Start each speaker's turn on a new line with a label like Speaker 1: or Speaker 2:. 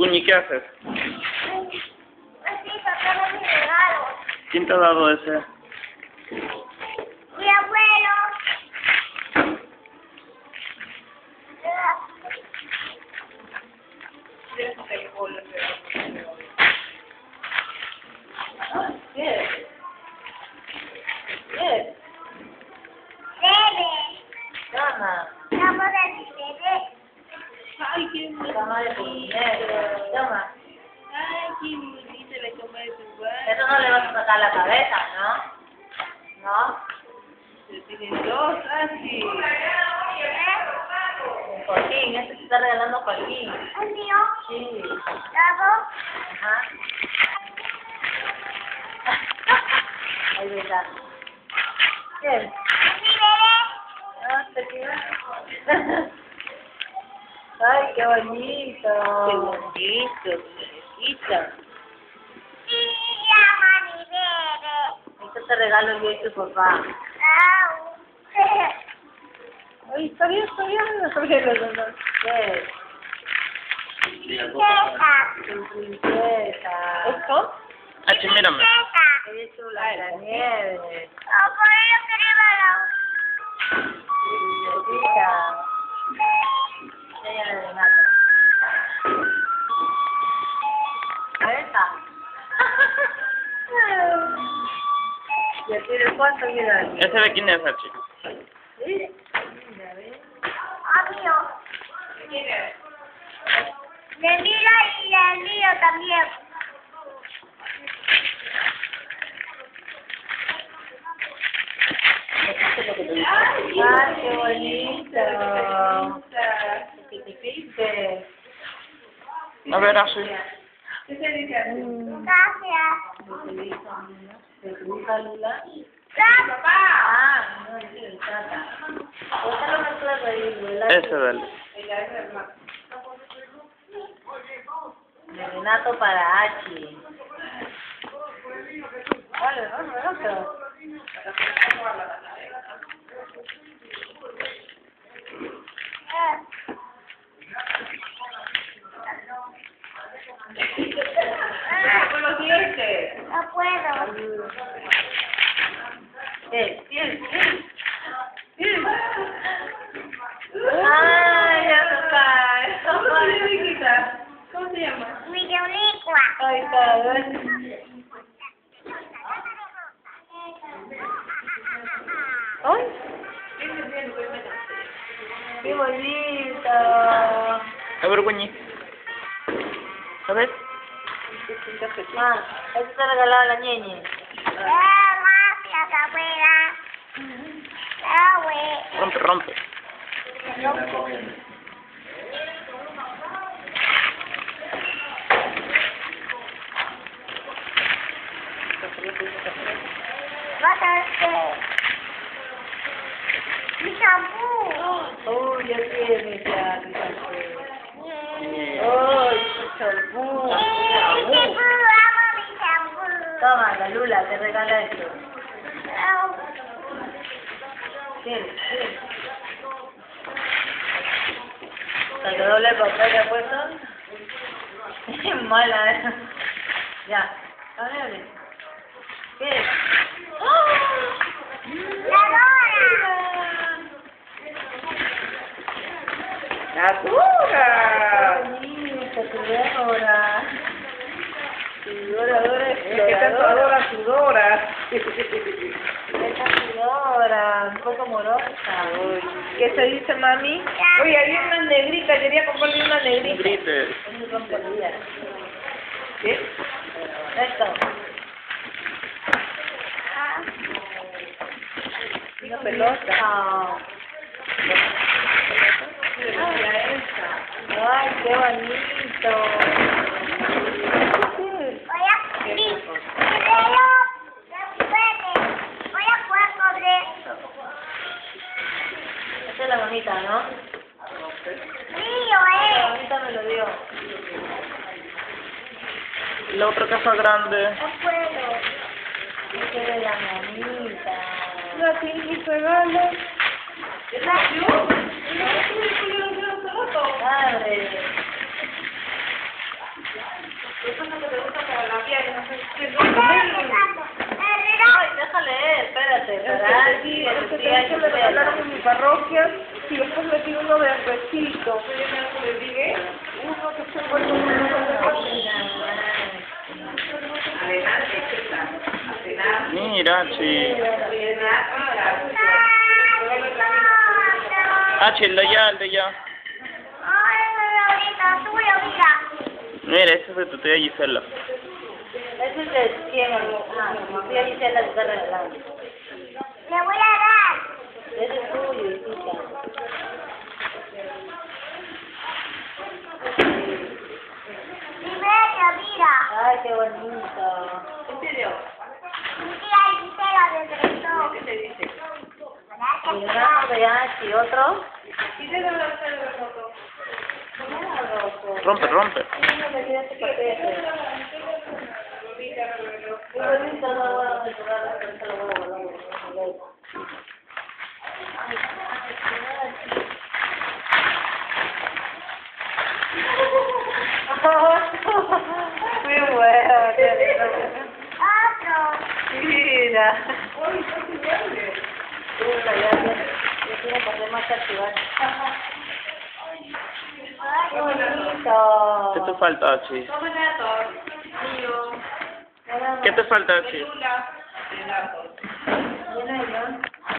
Speaker 1: Guñi, ¿qué haces?
Speaker 2: Así sacando mis regalos.
Speaker 1: ¿Quién te ha dado ese?
Speaker 3: Toma de dinero. Toma.
Speaker 4: Ay, qué le come de tu
Speaker 3: Eso no le vas a sacar la cabeza, ¿no? ¿No?
Speaker 4: Se tienen dos así.
Speaker 3: Un Joaquín, este te está regalando.
Speaker 2: ¿El mío?
Speaker 3: Sí. Ajá. Ahí. Ah, te. Qué bonito.
Speaker 4: Qué bonito,
Speaker 2: bebé.
Speaker 3: Esto te regalo yo y tu papá. Ay, está bien, está bien. Está bien, los dos. Bien.
Speaker 2: Princesa.
Speaker 3: Tu princesa.
Speaker 4: ¿Esto?
Speaker 1: Ah, sí, mírame.
Speaker 2: Princesa.
Speaker 3: Qué chula la nieve. ¿Ya tiene cuánto mira?
Speaker 1: ¿Ese de quién es, Hachi?
Speaker 3: ¿Sí? Mira, ¿ves?
Speaker 2: Ah, mío. De Mila y del mío también.
Speaker 3: ¡Ay, qué bonito! ¿Qué te hiciste?
Speaker 1: A ver, así.
Speaker 4: ¿Qué se dice?
Speaker 2: Gracias.
Speaker 3: ¿Qué te hizo, niña? ¿Te gusta Lula?
Speaker 2: Gracias.
Speaker 3: No, es el tata. Otra no me puede reír, ¿verdad?
Speaker 1: Ese, dale.
Speaker 3: De Renato para Hachi. Vale, Renato.
Speaker 4: Con
Speaker 2: puedo.
Speaker 3: Bien, bien, Ay, ya se cae.
Speaker 4: ¿Cómo se llama, hijita? ¿Cómo se llama?
Speaker 2: Videolicua.
Speaker 3: Ay, cabrón. Ay, qué bonito.
Speaker 1: A ver, Guñi. A ver.
Speaker 3: Ah, eso te regalaba la ñeñe.
Speaker 1: Rompe, rompe.
Speaker 2: Vas a. Mi.
Speaker 3: Uy, ya tiene ya.
Speaker 2: Mm.
Speaker 3: Uy, su champú.
Speaker 2: Mi shampoo, amo mi shampoo.
Speaker 3: Toma, la Lula te regala esto. ¿Quién? ¿Quién? ¿Te quedó doble papel ya puesto? Mala, ¿eh? Ya. Abre, abre. ¿Qué?
Speaker 2: La Dora.
Speaker 4: ¡La dura!
Speaker 3: bonito, tu Dora. Tu Dora, Dora
Speaker 4: Es que tanto adora su Dora.
Speaker 3: Esa tu Dora, un poco morosa.
Speaker 4: ¿Qué se dice, mami? Oye, había una negrita, quería comprarle una negrita.
Speaker 1: grites.
Speaker 3: Es muy rompería.
Speaker 4: ¿Qué?
Speaker 3: Esto.
Speaker 4: Una pelota.
Speaker 3: Ah. Ay, qué bonito.
Speaker 2: La otra casa grande. No quiero la mamita. No tiene
Speaker 3: mis regalos. ¿Es la yo?
Speaker 2: Madre.
Speaker 3: Eso
Speaker 2: no
Speaker 3: te gusta para la
Speaker 1: piel, no sé. Ay, déjale,
Speaker 2: espérate, espérate.
Speaker 3: Sí, es que tengo
Speaker 4: que le regalaron
Speaker 3: en
Speaker 4: mi parroquia y después le pido uno de arrecito. Yo me lo dije, uno que se fue con uno de
Speaker 1: Mira, sí. Ah, sí, el de allá, el de allá.
Speaker 2: Ay, ahorita, tuyo, mira.
Speaker 1: Mira, ese es de tu tía Gisela.
Speaker 3: Ese es de quién, ah, mi tía Gisela se está regalando.
Speaker 2: Le voy a dar.
Speaker 3: Ese es tuyo, hijita.
Speaker 2: Liberia, mira.
Speaker 3: Ay, qué bonito.
Speaker 2: Mi tía Gisela me prestó.
Speaker 3: Y
Speaker 2: Gracias,
Speaker 3: el ramo de Achi, otro.
Speaker 1: Rompe, rompe.
Speaker 3: Mira, le queda este paquete. Qué bueno. Mira. Qué bonito.
Speaker 1: ¿Qué te falta, Chi? ¿Qué te falta, Chi?
Speaker 3: Lleno de